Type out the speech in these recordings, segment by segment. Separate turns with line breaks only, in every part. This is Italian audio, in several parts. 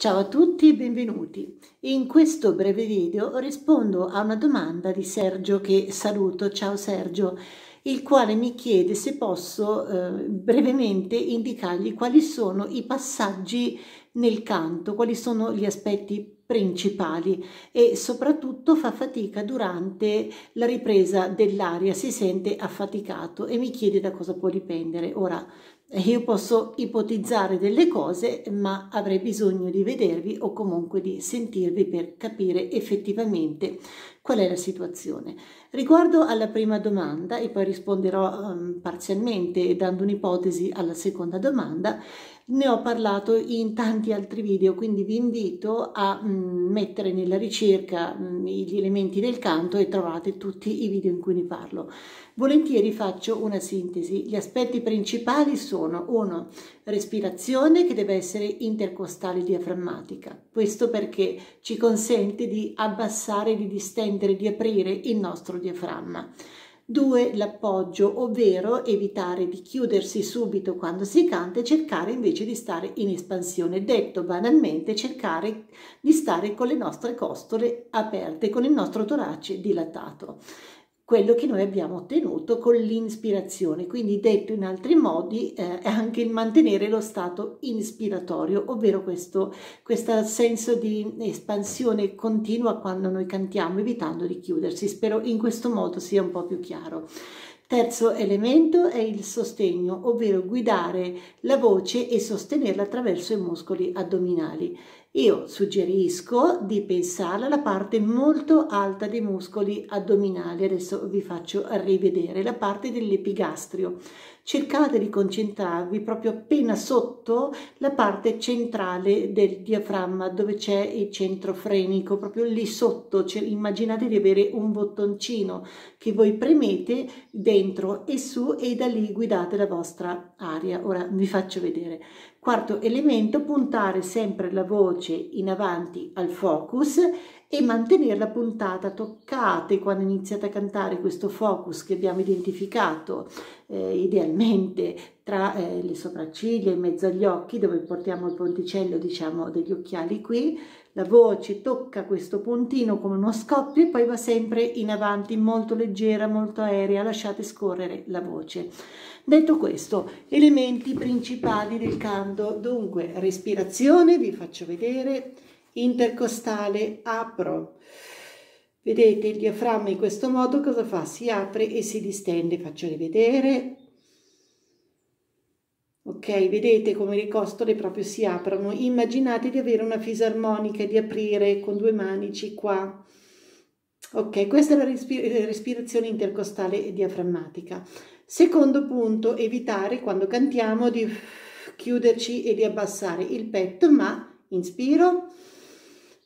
Ciao a tutti e benvenuti. In questo breve video rispondo a una domanda di Sergio che saluto. Ciao Sergio, il quale mi chiede se posso eh, brevemente indicargli quali sono i passaggi nel canto, quali sono gli aspetti principali e soprattutto fa fatica durante la ripresa dell'aria, si sente affaticato e mi chiede da cosa può dipendere. Ora io posso ipotizzare delle cose, ma avrei bisogno di vedervi o comunque di sentirvi per capire effettivamente qual è la situazione. Riguardo alla prima domanda, e poi risponderò um, parzialmente dando un'ipotesi alla seconda domanda, ne ho parlato in tanti altri video, quindi vi invito a mm, mettere nella ricerca mm, gli elementi del canto e trovate tutti i video in cui ne parlo. Volentieri faccio una sintesi. Gli aspetti principali sono 1. Respirazione che deve essere intercostale diaframmatica. Questo perché ci consente di abbassare, di distendere, di aprire il nostro diaframma. 2. L'appoggio, ovvero evitare di chiudersi subito quando si canta e cercare invece di stare in espansione. Detto banalmente, cercare di stare con le nostre costole aperte, con il nostro torace dilatato quello che noi abbiamo ottenuto con l'inspirazione. Quindi detto in altri modi eh, è anche il mantenere lo stato inspiratorio, ovvero questo, questo senso di espansione continua quando noi cantiamo, evitando di chiudersi. Spero in questo modo sia un po' più chiaro. Terzo elemento è il sostegno, ovvero guidare la voce e sostenerla attraverso i muscoli addominali. Io suggerisco di pensare alla parte molto alta dei muscoli addominali, adesso vi faccio rivedere la parte dell'epigastrio. Cercate di concentrarvi proprio appena sotto la parte centrale del diaframma dove c'è il centro frenico, proprio lì sotto, cioè, immaginate di avere un bottoncino che voi premete dentro e su e da lì guidate la vostra aria. Ora vi faccio vedere. Quarto elemento, puntare sempre la voce in avanti al focus e mantenerla puntata, toccate quando iniziate a cantare questo focus che abbiamo identificato eh, idealmente tra eh, le sopracciglia in mezzo agli occhi dove portiamo il ponticello diciamo degli occhiali qui, la voce tocca questo puntino come uno scoppio e poi va sempre in avanti molto leggera, molto aerea, lasciate scorrere la voce. Detto questo, elementi principali del canto, dunque respirazione, vi faccio vedere, intercostale, apro. Vedete il diaframma in questo modo cosa fa? Si apre e si distende, faccio rivedere. Ok, vedete come le costole proprio si aprono. Immaginate di avere una fisarmonica e di aprire con due manici qua. Ok, questa è la respirazione intercostale e diaframmatica. Secondo punto, evitare quando cantiamo di chiuderci e di abbassare il petto, ma inspiro,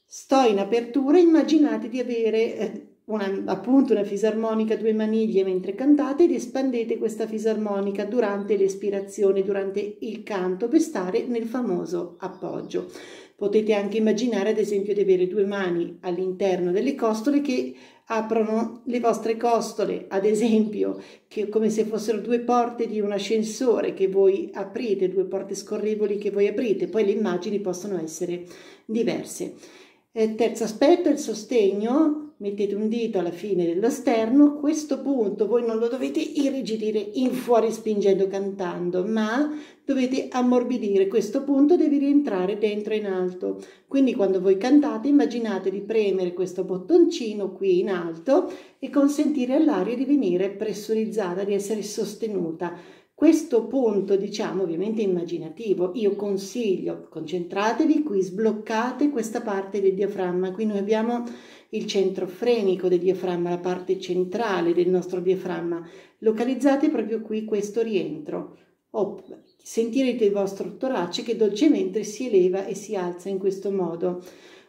sto in apertura, immaginate di avere eh, una, appunto una fisarmonica, due maniglie mentre cantate ed espandete questa fisarmonica durante l'espirazione, durante il canto per stare nel famoso appoggio. Potete anche immaginare ad esempio di avere due mani all'interno delle costole che aprono le vostre costole, ad esempio, che come se fossero due porte di un ascensore che voi aprite, due porte scorrevoli che voi aprite, poi le immagini possono essere diverse. Eh, terzo aspetto, il sostegno, mettete un dito alla fine dello sterno, questo punto voi non lo dovete irrigidire in fuori spingendo cantando, ma dovete ammorbidire, questo punto deve rientrare dentro in alto. Quindi quando voi cantate immaginate di premere questo bottoncino qui in alto e consentire all'aria di venire pressurizzata, di essere sostenuta. Questo punto, diciamo, ovviamente immaginativo, io consiglio, concentratevi qui, sbloccate questa parte del diaframma. Qui noi abbiamo il centro frenico del diaframma, la parte centrale del nostro diaframma. Localizzate proprio qui questo rientro. Oh, sentirete il vostro torace che dolcemente si eleva e si alza in questo modo.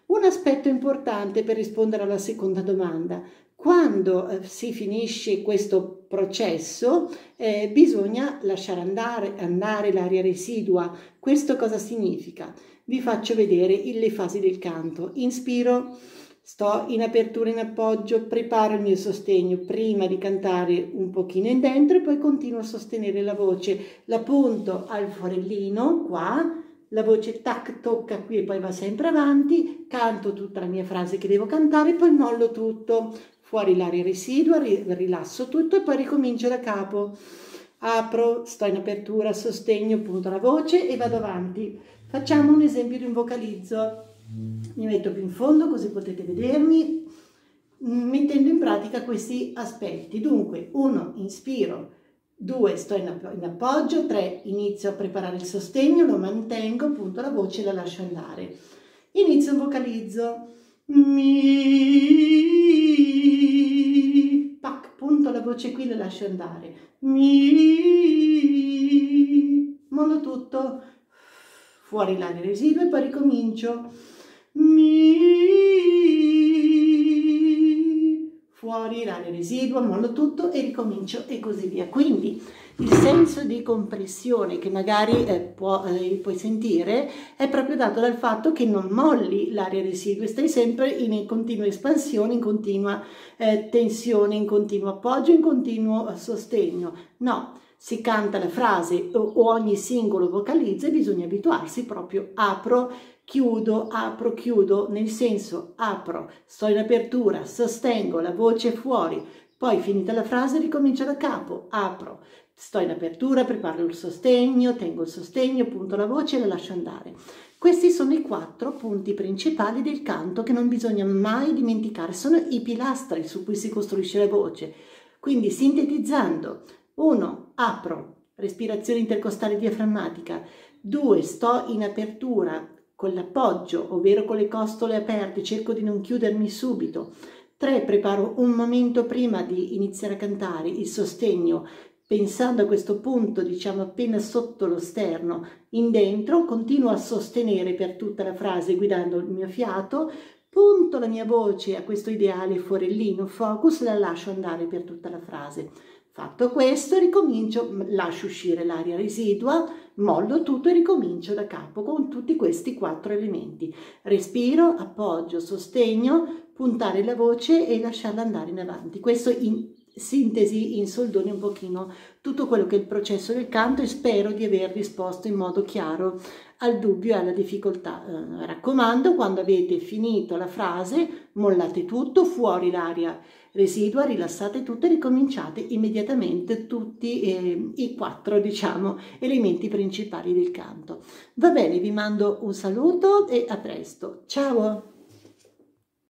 Un aspetto importante per rispondere alla seconda domanda. Quando eh, si finisce questo processo eh, bisogna lasciare andare, andare l'aria residua. Questo cosa significa? Vi faccio vedere le fasi del canto. Inspiro Sto in apertura in appoggio, preparo il mio sostegno prima di cantare un pochino in dentro e poi continuo a sostenere la voce. La punto al forellino qua, la voce tac tocca qui e poi va sempre avanti, canto tutta la mia frase che devo cantare, poi mollo tutto, fuori l'aria residua, rilasso tutto e poi ricomincio da capo. Apro, sto in apertura, sostegno, punto la voce e vado avanti. Facciamo un esempio di un vocalizzo. Mi metto più in fondo così potete vedermi mettendo in pratica questi aspetti. Dunque, uno, inspiro, 2 sto in, app in appoggio, 3 inizio a preparare il sostegno, lo mantengo, appunto la voce la lascio andare. Inizio un vocalizzo. Mi, pac, punto la voce qui, la lascio andare. Mi, mollo tutto, fuori l'aria residua e poi ricomincio. Fuori l'aria residua, mollo tutto e ricomincio e così via. Quindi il senso di compressione che magari eh, può, eh, puoi sentire è proprio dato dal fatto che non molli l'aria residua, stai sempre in continua espansione, in continua eh, tensione, in continuo appoggio, in continuo sostegno. No, si canta la frase o ogni singolo vocalizza e bisogna abituarsi proprio apro chiudo, apro, chiudo, nel senso apro, sto in apertura, sostengo, la voce fuori, poi finita la frase ricomincio da capo, apro, sto in apertura, preparo il sostegno, tengo il sostegno, punto la voce e la lascio andare. Questi sono i quattro punti principali del canto che non bisogna mai dimenticare, sono i pilastri su cui si costruisce la voce. Quindi sintetizzando, 1. Apro, respirazione intercostale diaframmatica, 2. Sto in apertura, con l'appoggio, ovvero con le costole aperte, cerco di non chiudermi subito. 3. Preparo un momento prima di iniziare a cantare il sostegno, pensando a questo punto, diciamo appena sotto lo sterno, in dentro, continuo a sostenere per tutta la frase guidando il mio fiato, punto la mia voce a questo ideale forellino focus, la lascio andare per tutta la frase. Fatto questo, ricomincio, lascio uscire l'aria residua, mollo tutto e ricomincio da capo con tutti questi quattro elementi. Respiro, appoggio, sostegno, puntare la voce e lasciarla andare in avanti. Questo in sintesi, in soldoni un pochino tutto quello che è il processo del canto e spero di aver risposto in modo chiaro al dubbio e alla difficoltà. Eh, raccomando, quando avete finito la frase, mollate tutto, fuori l'aria residua, rilassate tutto e ricominciate immediatamente tutti eh, i quattro, diciamo, elementi principali del canto. Va bene, vi mando un saluto e a presto. Ciao!